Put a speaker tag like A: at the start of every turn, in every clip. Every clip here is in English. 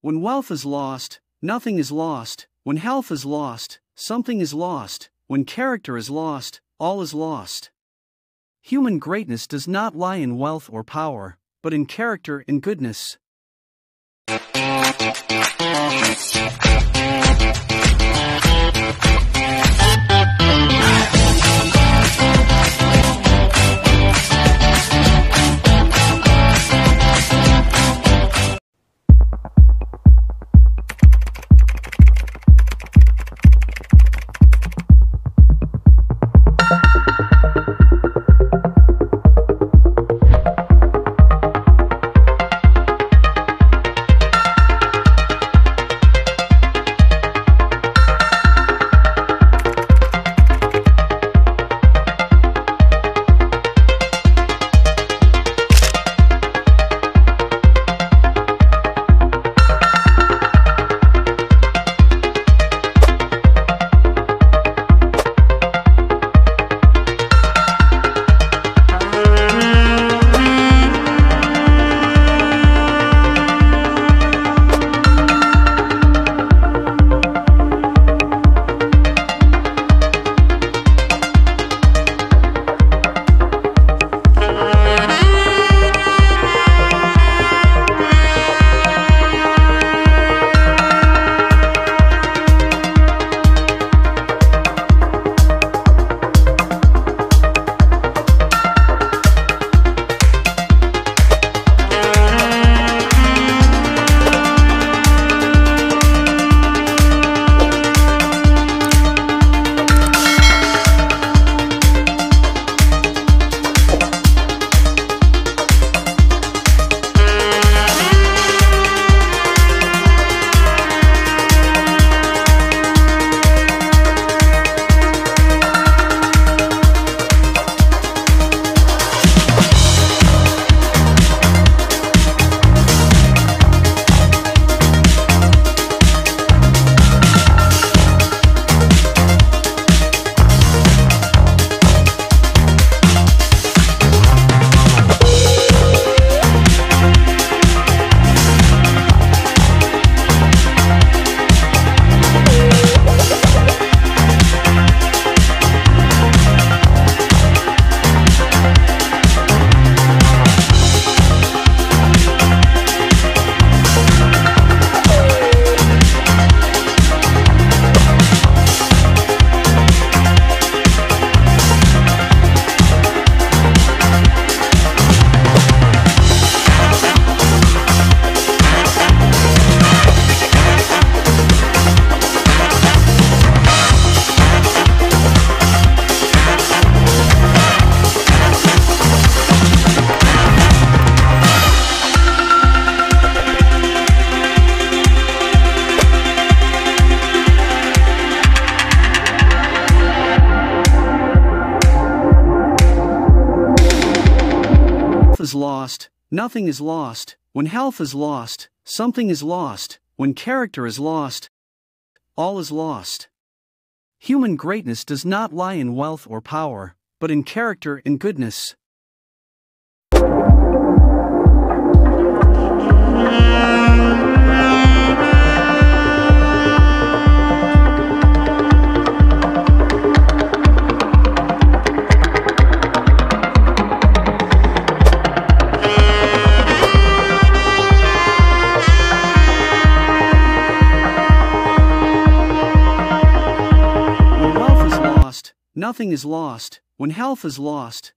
A: When wealth is lost, nothing is lost. When health is lost, something is lost. When character is lost, all is lost. Human greatness does not lie in wealth or power, but in character and goodness. Is lost, nothing is lost. When health is lost, something is lost. When character is lost, all is lost. Human greatness does not lie in wealth or power, but in character and goodness. Nothing is lost. When health is lost,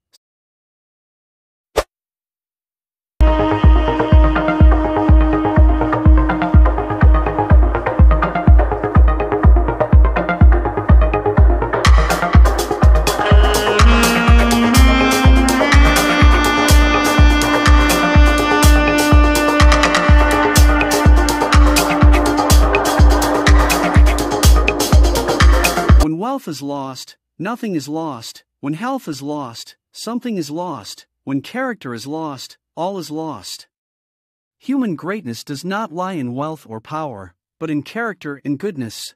A: wealth is lost, nothing is lost. When health is lost, something is lost. When character is lost, all is lost. Human greatness does not lie in wealth or power, but in character and goodness.